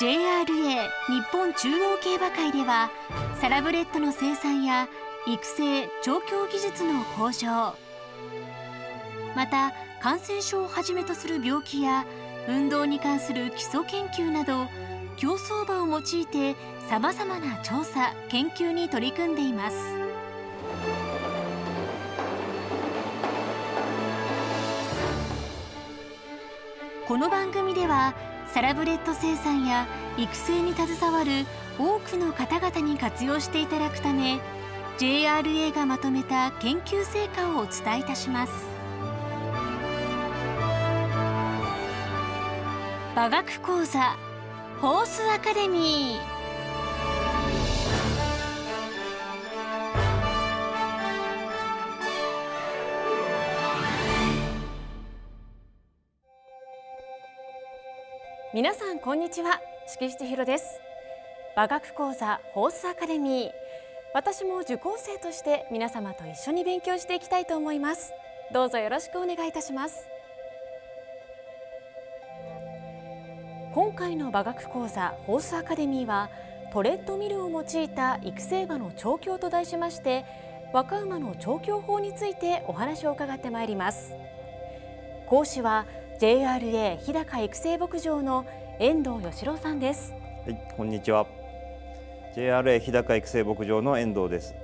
JRA 日本中央競馬会ではサラブレッドの生産や育成調教技術の向上。また感染症をはじめとする病気や運動に関する基礎研究など競走馬を用いてさまざまな調査研究に取り組んでいます。この番組ではサラブレッド生産や育成に携わる多くの方々に活用していただくため JRA がまとめた研究成果をお伝えいたします。馬学講座ホースアカデミー。皆さんこんにちは。敷地博です。馬学講座ホースアカデミー。私も受講生として皆様と一緒に勉強していきたいと思います。どうぞよろしくお願いいたします。今回の馬学講座ホースアカデミーはトレッドミルを用いた育成馬の調教と題しまして若馬の調教法についてお話を伺ってまいります。講師は JRA 日高育成牧場の遠藤義郎さんです。はいこんにちは。JRA 日高育成牧場の遠藤です、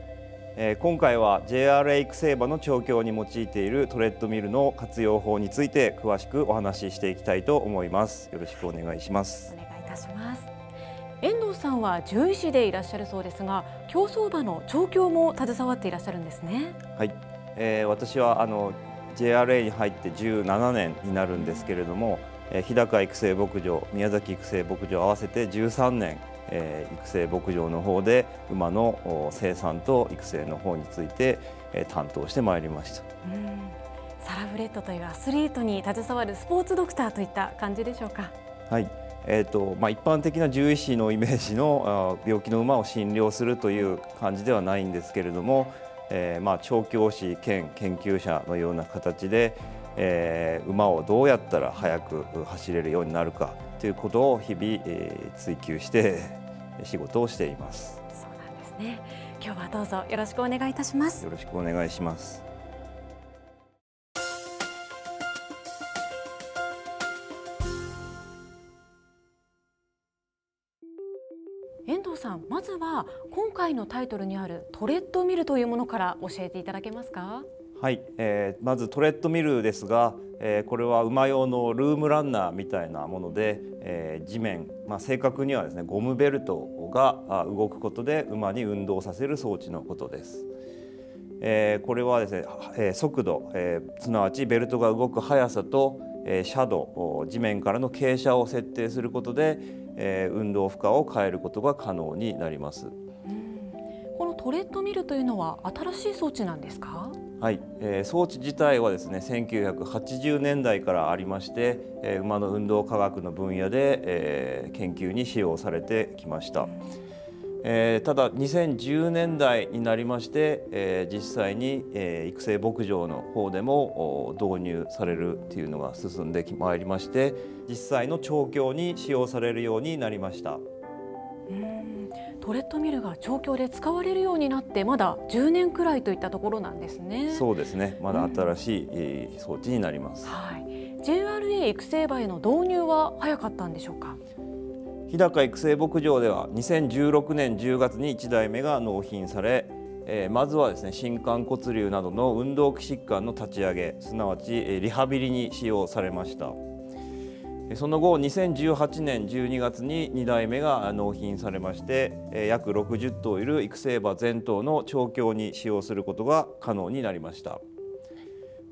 えー、今回は JRA 育成馬の調教に用いているトレッドミルの活用法について詳しくお話ししていきたいと思います。よろしくお願いします。お願いいたします。遠藤さんは獣医師でいらっしゃるそうですが競走馬の調教も携わっていらっしゃるんですね。はい、えー、私はあの JRA に入って17年になるんですけれども、え日高育成牧場宮崎育成牧場合わせて13年、え育成牧場の方で馬の生産と育成の方について、え担当してまいりました。サラブレッドというアスリートに携わるスポーツドクターといった感じでしょうか。はい、えーとまあ、一般的な獣医師のイメージの病気の馬を診療するという感じではないんですけれども、えー、まあ調教師兼研究者のような形で、えー、馬をどうやったら速く走れるようになるかということを日々、えー、追求して仕事をしています。そうなんですね。今日はどうぞよろしくお願いいたします。よろしくお願いします。さんまずは今回のタイトルにあるトレッドミルというものから教えていただけますか？はい、えー、まずトレッドミルですが、えー、これは馬用のルームランナーみたいなもので、えー、地面、まあ、正確にはですねゴムベルトが動くことで馬に運動させる装置のことです。えー、これはですね、えー、速度、えー、すなわちベルトが動く速さと、えー、斜度地面からの傾斜を設定することで、えー、運動負荷を変えることが可能になります。このトレッドミルというのは新しい装置なんですか？はい、えー、装置自体はですね1980年代からありまして、えー、馬の運動科学の分野で、えー、研究に使用されてきました。えー、ただ2010年代になりまして、えー、実際に、えー、育成牧場の方でも導入されるっていうのが進んでまいりまして実際の調教に使用されるようになりました。トレッドミルが調教で使われるようになってまだ10年くらいといったところなんですね。そうですね。まだ新しい装置になります。はい。JRA 育成馬への導入は早かったんでしょうか？日高育成牧場では2016年10月に1台目が納品され、えー、まずはですね心肝骨瘤などの運動器疾患の立ち上げすなわちリハビリに使用されました。その後2018年12月に2台目が納品されまして約60頭いる育成馬全頭の調教に使用することが可能になりました。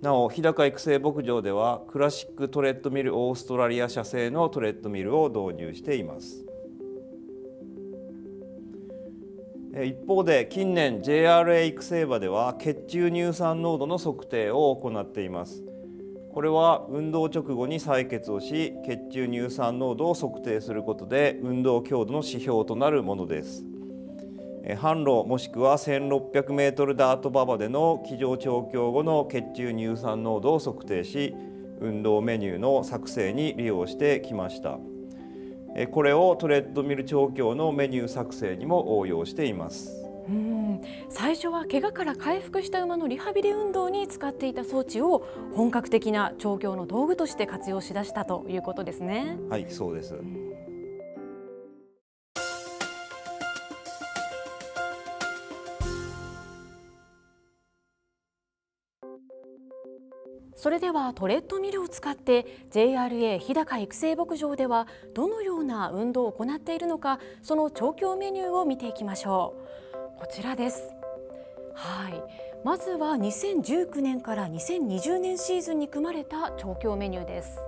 なお日高育成牧場ではクラシックトレッドミルオーストラリア社製のトレッドミルを導入しています。一方で近年 JRA 育成馬では血中乳酸濃度の測定を行っています。これは運動直後に採血をし血中乳酸濃度を測定することで運動強度の指標となるものです。販路もしくは 1600m ダート馬場での騎乗調教後の血中乳酸濃度を測定し運動メニューの作成に利用してきましたこれをトレッドミル調教のメニュー作成にも応用しています。うん最初は怪我から回復した馬のリハビリ運動に使っていた装置を本格的な調教の道具として活用しだしたということですね。はいそうです、それではトレッドミルを使って JRA 日高育成牧場ではどのような運動を行っているのかその調教メニューを見ていきましょう。こちらです。はい。まずは2019年から2020年シーズンに組まれた調教メニューです。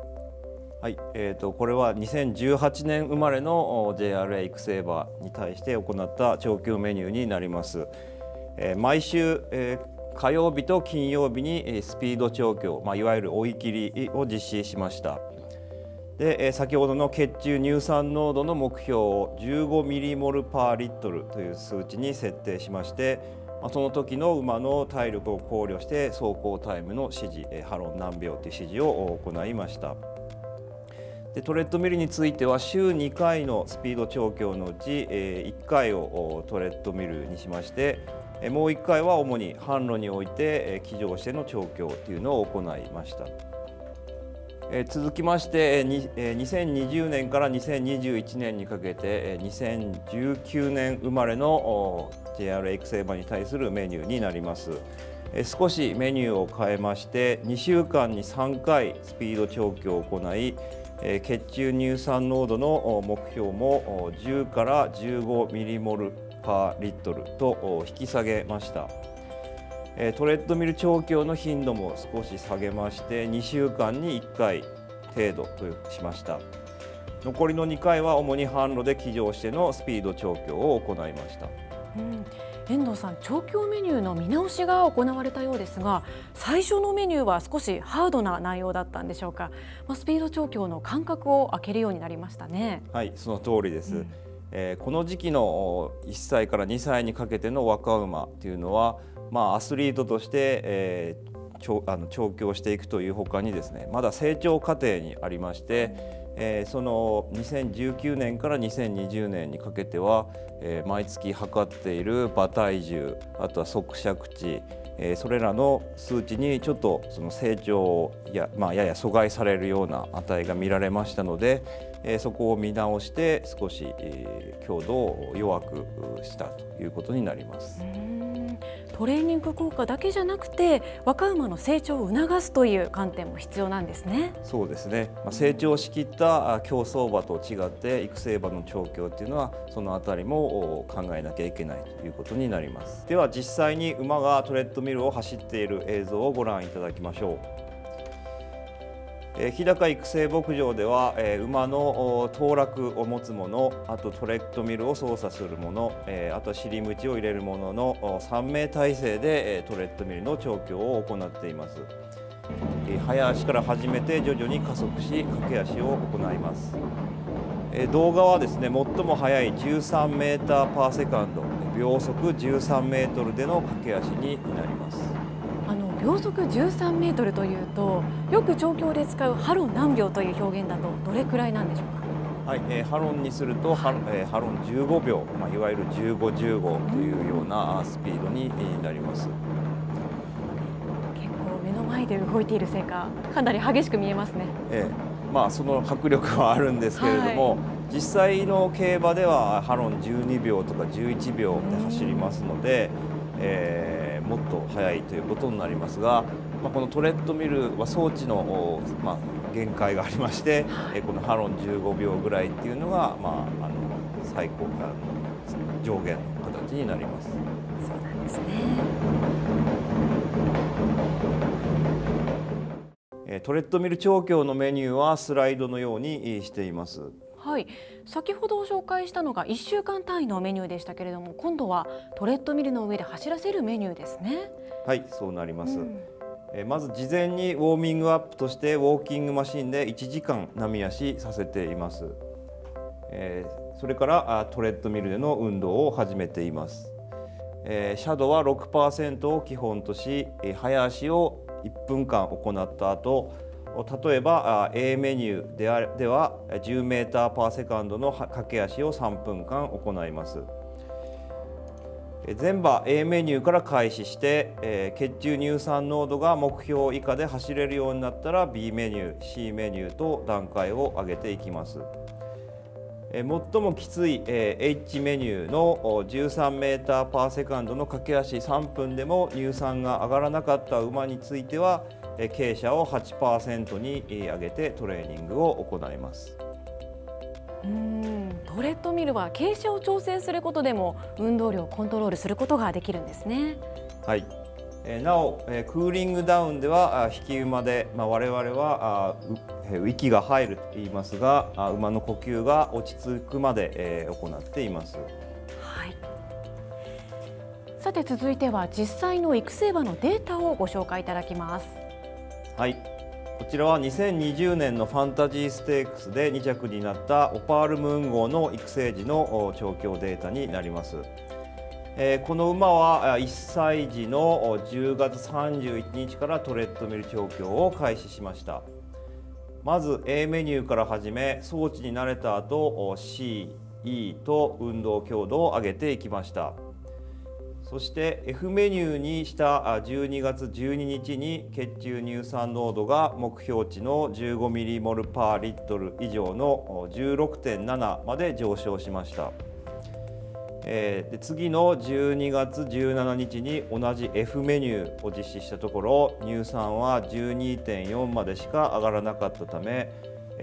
はい、えーと、これは2018年生まれの JRA 育成馬に対して行った調教メニューになります。えー、毎週、えー火曜日と金曜日にスピード調教、まあ、いわゆる追い切りを実施しました。で先ほどの血中乳酸濃度の目標を15ミリモルパーリットルという数値に設定しましてその時の馬の体力を考慮して走行タイムの指示ハロン何秒という指示を行いました。でトレッドミルについては週2回のスピード調教のうち1回をトレッドミルにしましてもう1回は主に販路において騎乗しての調教というのを行いました。続きまして2020年から2021年にかけて2019年生まれの JR 育成馬に対するメニューになります少しメニューを変えまして2週間に3回スピード調教を行い血中乳酸濃度の目標も10から15ミリモルパーリットルと引き下げました。トレッドミル調教の頻度も少し下げまして2週間に1回程度としました。残りの2回は主に販路で騎乗してのスピード調教を行いました、うん、遠藤さん調教メニューの見直しが行われたようですが最初のメニューは少しハードな内容だったんでしょうか、まあ、スピード調教の間隔を空けるようになりましたね。はいその通りです、うんこの時期の1歳から2歳にかけての若馬というのは、まあ、アスリートとして、えー、調あの調教していくというほかにですねまだ成長過程にありまして、えー、その2019年から2020年にかけては、えー、毎月測っている馬体重あとは側尺値えー、それらの数値にちょっとその成長や,、まあ、やや阻害されるような値が見られましたので、えそこを見直して少し、え強度を弱くしたということになります。トレーニング効果だけじゃなくて若馬の成長を促すという観点も必要なんですね。そうですね。まあ、成長しきった競走馬と違って育成馬の調教っていうのはそのあたりも考えなきゃいけないということになります。では実際に馬がトレッドミルを走っている映像をご覧いただきましょう。日高育成牧場では、馬の当落を持つものあとトレッドミルを操作するもの、あと尻鞭を入れるものの3名体制で、トレッドミルの調教を行っています、早足から始めて徐々に加速し駆け足を行います、動画はですね最も速い13メーターパーセカンド秒速13メートルでの駆け足になります。秒速13メートルというとよく調教で使うハロン何秒という表現だとどれくらいなんでしょうか？はい、えー、ハロンにするとハロ,、えー、ハロン15秒、まあ、いわゆる1515というようなスピードになります。結構目の前で動いているせいかかなり激しく見えますね、えー、まあその迫力はあるんですけれども、はい、実際の競馬ではハロン12秒とか11秒で走りますので、えーもっと速いということになりますが、まあ、このトレッドミルは装置の、まあ、限界がありまして、えこのハロン15秒ぐらいっていうのが、まあ、あの最高あの上限の形になります。そうなんですねトレッドミル調教のメニューはスライドのようにしています。はい、先ほど紹介したのが1週間単位のメニューでしたけれども今度はトレッドミルの上で走らせるメニューですね。はいそうなります、うん、えまず事前にウォーミングアップとしてウォーキングマシンで1時間波足させています、えー、それからあトレッドミルでの運動を始めています、えー、シャドウは6%を基本とし、えー、早足を1分間行った後例えば A メニューであでは10メーターパーセカンドの駆け足を3分間行います。全場 A メニューから開始して、血中乳酸濃度が目標以下で走れるようになったら B メニュー C メニューと段階を上げていきます。最もきつい H メニューの13メーターパーセカンドの駆け足3分でも乳酸が上がらなかった馬については傾斜を8%に上げてトレーニングを行います。うんトレッドミルは傾斜を調整することでも運動量をコントロールすることができるんですね。はいなおクーリングダウンでは引き馬で、まあ、我々は息が入ると言いますが馬の呼吸が落ち着くまで行っています。はい、さて続いては実際の育成馬のデータをご紹介いただきます。はいこちらは2020年のファンタジーステークスで2着になったオパールムーン号の育成時の調教データになります。えこの馬は1歳児の10月31日からトレッドミル調教を開始しましたまず A メニューから始め装置に慣れた後 C、E と運動強度を上げていきましたそして F メニューにした12月12日に血中乳酸濃度が目標値の15ミリモルパーリットル以上の16.7まで上昇しました。えー、で次の12月17日に同じ F メニューを実施したところ乳酸は12.4までしか上がらなかったため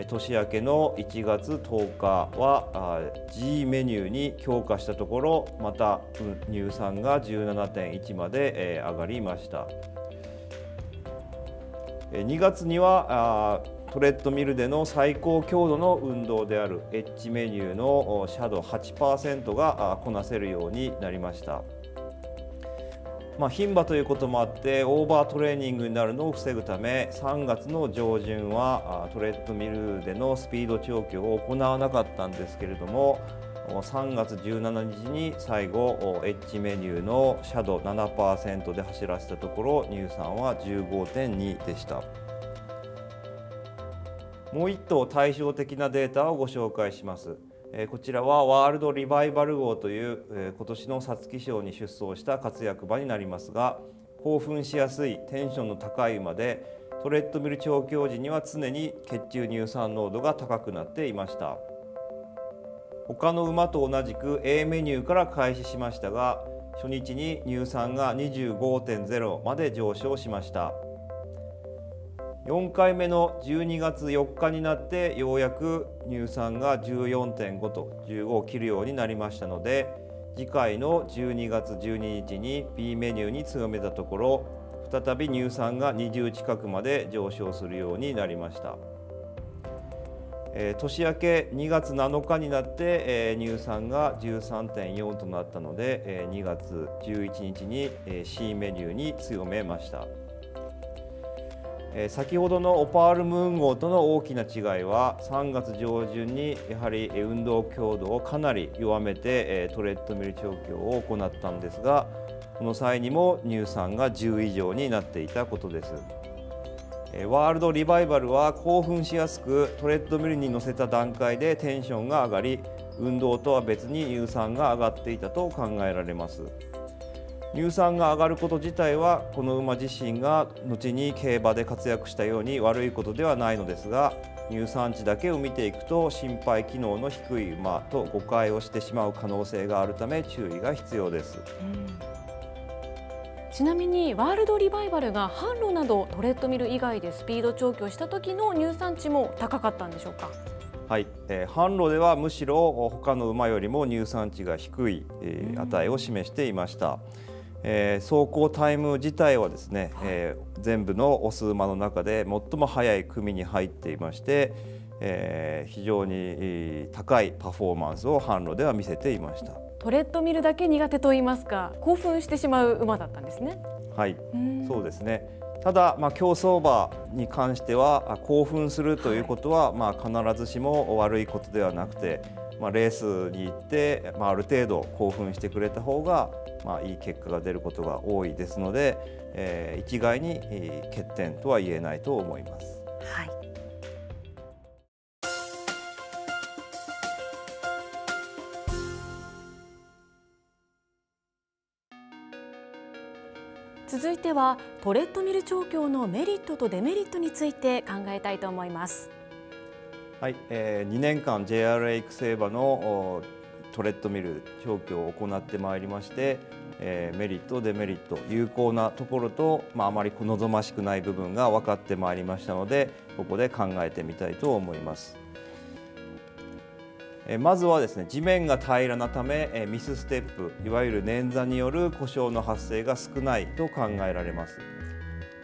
年明けの1月10日は G メニューに強化したところまた乳酸が17.1まで上がりました。2月にはトレッドミルでの最高強度の運動であるエッジメニューのシャドウ8%がこなせるようになりました。まあ、牝馬ということもあってオーバートレーニングになるのを防ぐため3月の上旬はトレッドミルでのスピード調教を行わなかったんですけれども3月17日に最後エッジメニューのシャドウ7%で走らせたところ乳酸は15.2でした。もう一頭対照的なデータをご紹介します。こちらはワールドリバイバル号という今年の皐月賞に出走した活躍馬になりますが興奮しやすいテンションの高い馬でトレッドミル調教時には常に血中乳酸濃度が高くなっていました他の馬と同じく A メニューから開始しましたが初日に乳酸が25.0まで上昇しました4回目の12月4日になってようやく乳酸が14.5と15を切るようになりましたので次回の12月12日に B メニューに強めたところ再び乳酸が20近くまで上昇するようになりました。えー、年明け2月7日になって、えー、乳酸が13.4となったので、えー、2月11日に、えー、C メニューに強めました。先ほどのオパールムーン号との大きな違いは3月上旬にやはり運動強度をかなり弱めてトレッドミル調教を行ったんですがこの際にも乳酸が10以上になっていたことです。ワールドリバイバルは興奮しやすくトレッドミルに乗せた段階でテンションが上がり運動とは別に乳酸が上がっていたと考えられます。乳酸が上がること自体はこの馬自身が後に競馬で活躍したように悪いことではないのですが乳酸値だけを見ていくと心肺機能の低い馬と誤解をしてしまう可能性があるため注意が必要です。ちなみにワールドリバイバルが販路などトレッドミル以外でスピード調教した時の乳酸値も高かったんでしょうか？はい、えー、販路ではむしろ他の馬よりも乳酸値が低い、えー、値を示していました。えー、走行タイム自体はですね、はい、えー、全部のオス馬の中で最も速い組に入っていまして、えー、非常に高いパフォーマンスを販路では見せていました。トレッドミルだけ苦手と言いますか興奮してしまう馬だったんですね。はい。そうですね。ただ、まあ、競走馬に関しては興奮するということは、はい、まあ、必ずしも悪いことではなくて、まあ、レースに行って、まあ、ある程度興奮してくれた方がまあ、いい結果が出ることが多いですので、えー、一概に欠点とは言えないと思います。はい続いてはトレッドミル調教のメリットとデメリットについて考えたいと思います。はい、えー、2年間 JRA 育成馬のトレッドミル調教を行ってまいりまして、えー、メリットデメリット有効なところと、まあ、まり望ましくない部分が分かってまいりましたのでここで考えてみたいと思います。えまずはですね地面が平らなため、えミスステップいわゆる捻挫による故障の発生が少ないと考えられます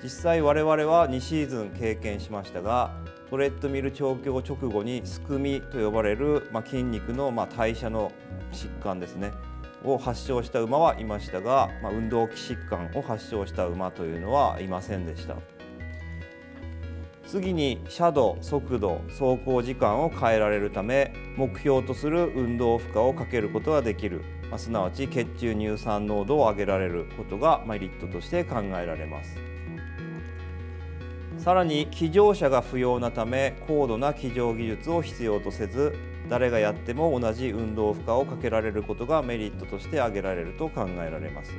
実際我々は2シーズン経験しましたがトレッドミル調教直後にすくみと呼ばれる、まあ、筋肉の、まあ、代謝の疾患ですねを発症した馬はいましたが、まあ、運動器疾患を発症した馬というのはいませんでした。次に斜度速度走行時間を変えられるため目標とする運動負荷をかけることができる、まあ、すなわち血中乳酸濃度を上げられることがメリットとして考えられます。さらに騎乗者が不要なため高度な騎乗技術を必要とせず誰がやっても同じ運動負荷をかけられることがメリットとして挙げられると考えられます。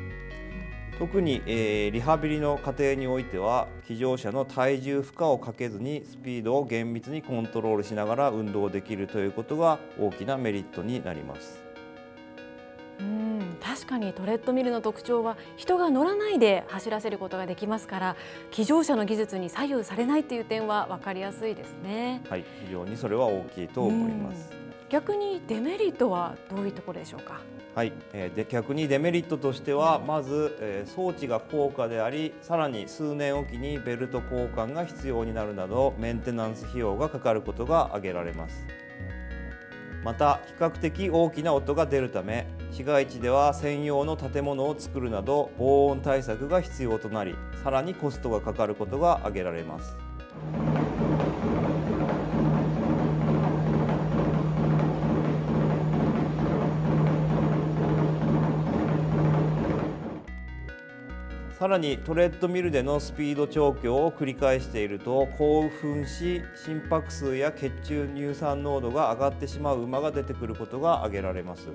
特に、えー、リハビリの過程においては騎乗者の体重負荷をかけずにスピードを厳密にコントロールしながら運動できるということが大きなメリットになります。うん確かにトレッドミルの特徴は人が乗らないで走らせることができますから騎乗者の技術に左右されないという点は分かりやすいですね。はい、非常にそれは大きいと思います。逆にデメリットはどういうところでしょうか？はい、えー、で逆にデメリットとしてはまず、えー、装置が高価でありさらに数年おきにベルト交換が必要になるなどメンテナンス費用がかかることが挙げられます。また比較的大きな音が出るため市街地では専用の建物を作るなど防音対策が必要となりさらにコストがかかることが挙げられます。さらにトレッドミルでのスピード調教を繰り返していると興奮し心拍数や血中乳酸濃度が上がってしまう馬が出てくることが挙げられます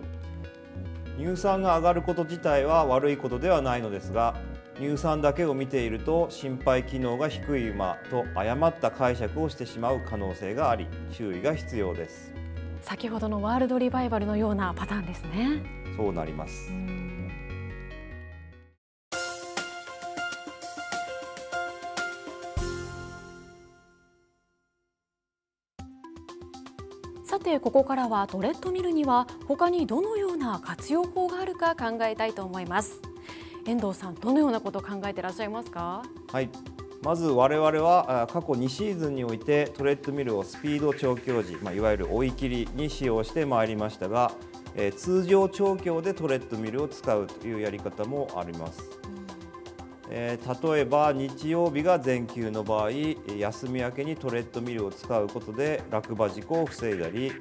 乳酸が上がること自体は悪いことではないのですが乳酸だけを見ていると心肺機能が低い馬と誤った解釈をしてしまう可能性があり注意が必要です。先ほどのワールドリバイバルのようなパターンですね。そうなりますてここからはトレッドミルには他にどのような活用法があるか考えたいと思います。遠藤さんどのようなことを考えていらっしゃいますか？はい。まず我々は過去2シーズンにおいてトレッドミルをスピード調教時、まあ、いわゆる追い切りに使用してまいりましたが、えー、通常調教でトレッドミルを使うというやり方もあります。えー、例えば日曜日が全休の場合休み明けにトレッドミルを使うことで落馬事故を防いだり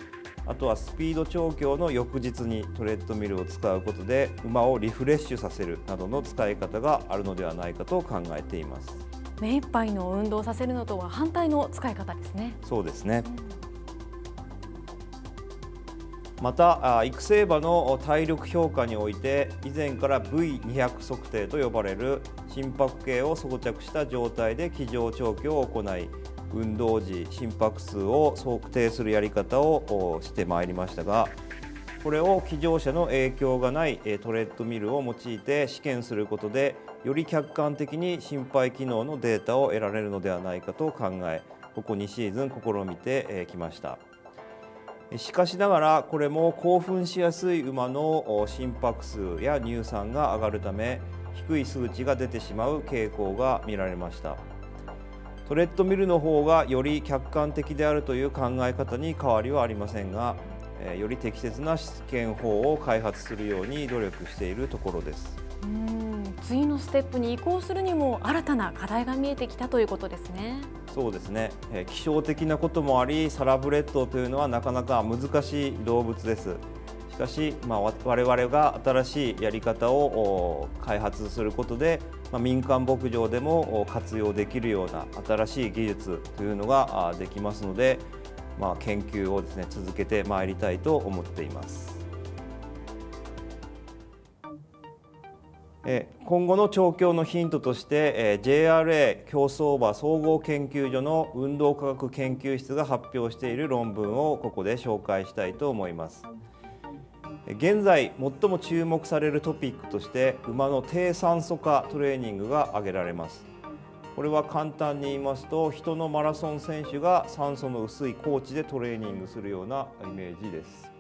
あとはスピード調教の翌日にトレッドミルを使うことで馬をリフレッシュさせるなどの使い方があるのではないかと考えています。目いっぱいの運動させるのとは反対の使い方ですね。そうですね、また育成馬の体力評価において以前から V200 測定と呼ばれる心拍計を装着した状態で騎乗調教を行い運動時心拍数を測定するやり方をしてまいりましたがこれを騎乗者の影響がないトレッドミルを用いて試験することでより客観的に心肺機能のデータを得られるのではないかと考えここ2シーズン試みてきました。しかしながらこれも興奮しやすい馬の心拍数や乳酸が上がるため低い数値が出てしまう傾向が見られました。トレッドミルの方がより客観的であるという考え方に変わりはありませんがより適切な試験法を開発するように努力しているところです。うん。次のステップに移行するにも新たな課題が見えてきたということですね。そうですね。気象的なこともありサラブレッドというのはなかなか難しい動物ですしかし、まあ、我々が新しいやり方を開発することでまあ、民間牧場でも活用できるような新しい技術というのができますので、まあ、研究をですね続けてまいりたいと思っています。今後の調教のヒントとして JRA 競走馬総合研究所の運動科学研究室が発表している論文をここで紹介したいと思います。現在最も注目されるトピックとして馬の低酸素化トレーニングが挙げられます。これは簡単に言いますと人のマラソン選手が酸素の薄い高地でトレーニングするようなイメージです。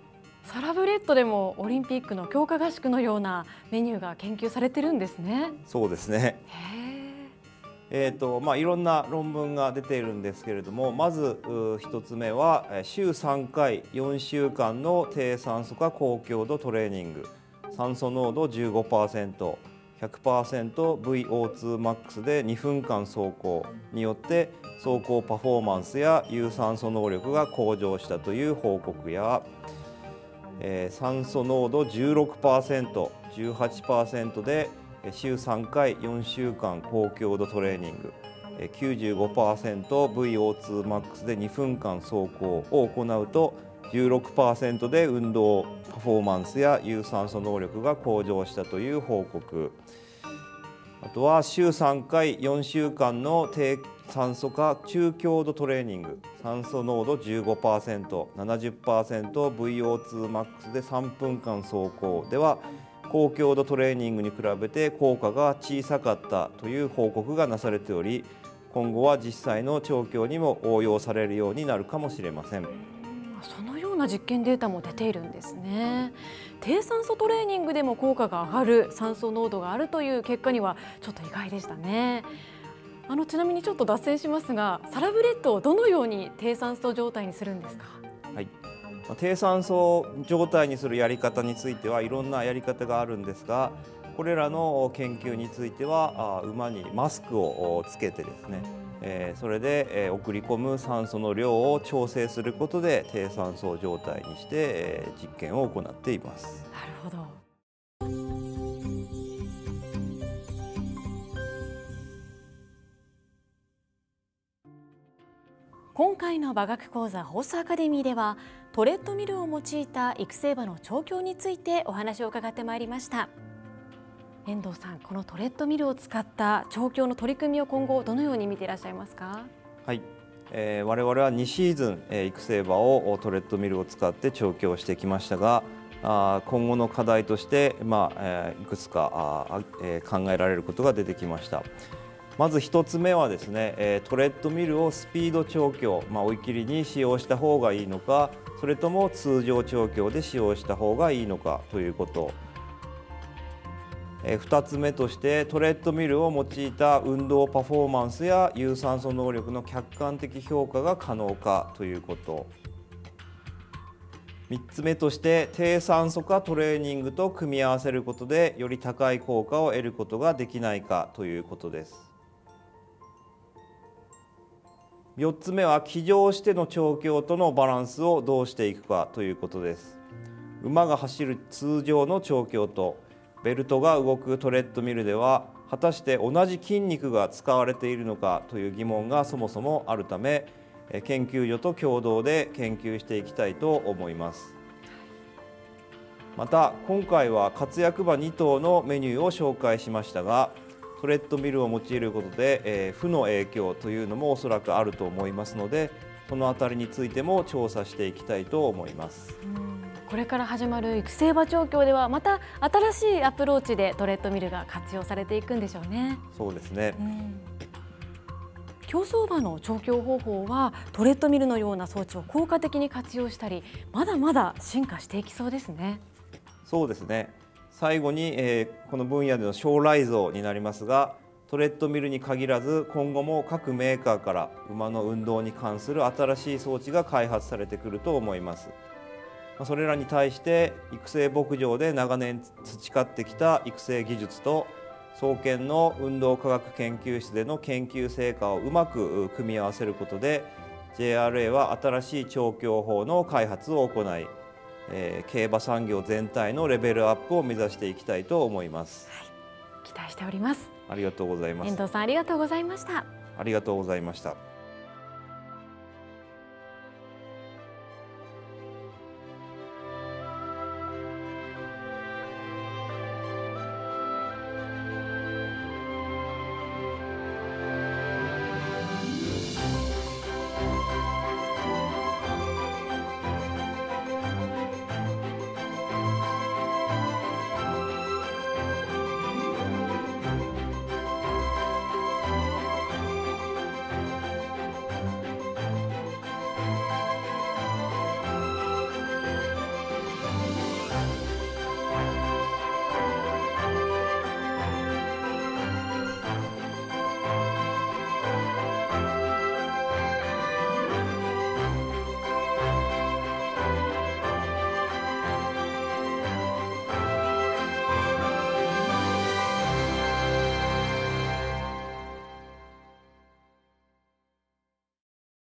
サラブレッドでもオリンピックの強化合宿のようなメニューが研究されてるんですね。そうですねえーとまあ、いろんな論文が出ているんですけれどもまず1つ目は週3回4週間の低酸素化高強度トレーニング。酸素濃度 15%100%VO2max で2分間走行によって走行パフォーマンスや有酸素能力が向上したという報告や、えー、酸素濃度 16%18% で週3回4週間高強度トレーニング。95%VO2max で2分間走行を行うと16%で運動パフォーマンスや有酸素能力が向上したという報告。あとは週3回4週間の低酸素化中強度トレーニング。酸素濃度 15%70%VO2max で3分間走行。では高強度トレーニングに比べて効果が小さかったという報告がなされており今後は実際の調教にも応用されるようになるかもしれません。そのような実験データも出ているんですね。低酸素トレーニングでも効果が上がる酸素濃度があるという結果にはちょっと意外でしたね。あのちなみにちょっと脱線しますがサラブレッドをどのように低酸素状態にするんですか？低酸素状態にするやり方についてはいろんなやり方があるんですがこれらの研究については馬にマスクをつけてですねそれで送り込む酸素の量を調整することで低酸素状態にして実験を行っています。なるほどの馬学講座ホースアカデミーではトレッドミルを用いた育成馬の調教についてお話を伺ってまいりました。遠藤さんこのトレッドミルを使った調教の取り組みを今後どのように見ていらっしゃいますか？はい、えー、我々は2シーズン、えー、育成馬をトレッドミルを使って調教してきましたがあ今後の課題として、まあえー、いくつかあ、えー、考えられることが出てきました。まず1つ目はですねトレッドミルをスピード調教、まあ、追い切りに使用した方がいいのかそれとも通常調教で使用した方がいいのかということ2つ目としてトレッドミルを用いた運動パフォーマンスや有酸素能力の客観的評価が可能かということ3つ目として低酸素化トレーニングと組み合わせることでより高い効果を得ることができないかということです。4つ目は騎乗しての調教とのバランスをどうしていくかということです。馬が走る通常の調教とベルトが動くトレッドミルでは果たして同じ筋肉が使われているのかという疑問がそもそもあるため研究所と共同で研究していきたいと思います。また今回は活躍馬2頭のメニューを紹介しましたがトレッドミルを用いることで、えー、負の影響というのもおそらくあると思いますのでそのあたりについても調査していきたいと思います。これから始まる育成馬調教ではまた新しいアプローチでトレッドミルが活用されていくんでしょうね。そうですね、競走馬の調教方法はトレッドミルのような装置を効果的に活用したりまだまだ進化していきそうですね。そうですね最後に、えー、この分野での将来像になりますがトレッドミルに限らず今後も各メーカーから馬の運動に関する新しい装置が開発されてくると思います。それらに対して育成牧場で長年培ってきた育成技術と創建の運動科学研究室での研究成果をうまく組み合わせることで JRA は新しい調教法の開発を行いえー、競馬産業全体のレベルアップを目指していきたいと思います。はい。期待しております。ありがとうございます。遠藤さんありがとうございました。ありがとうございました